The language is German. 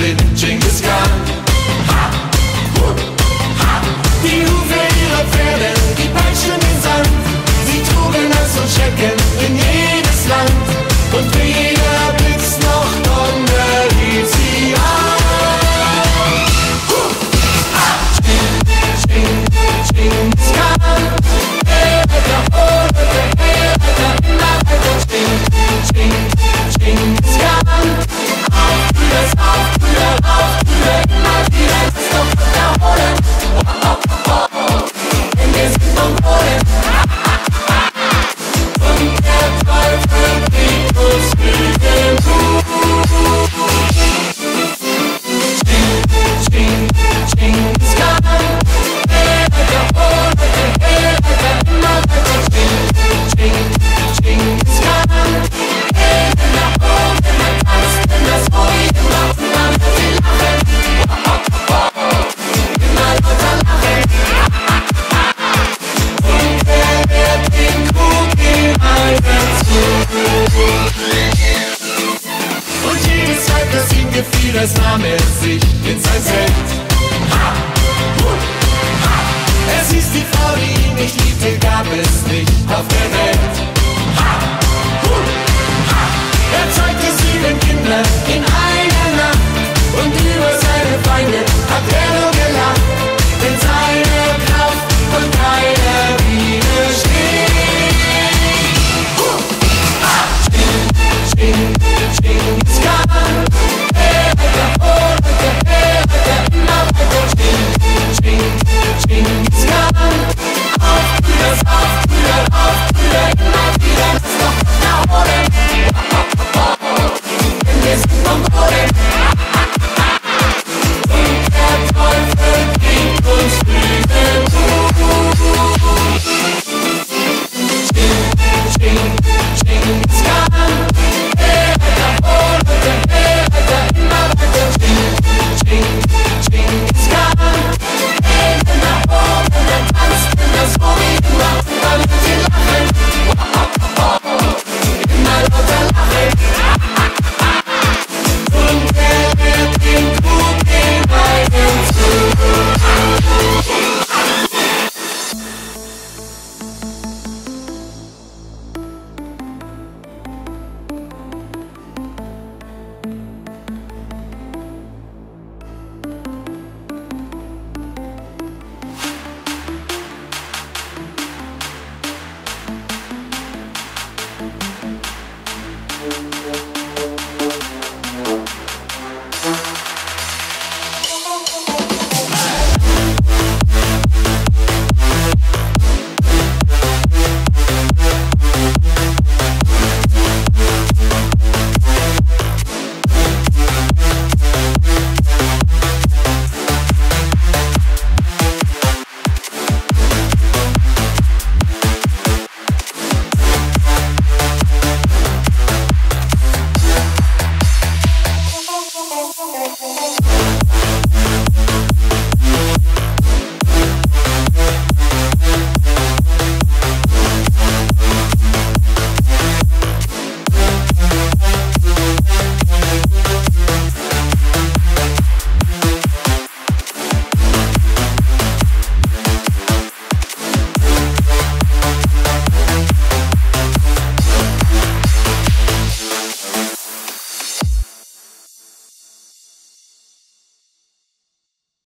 nothing Sieges nahm er sich ins Zelt. Ha! Huh! Ha! Es ist die Frau, die ihn nicht liebte, gab es nicht auf der Welt. Früher auf, früher auf.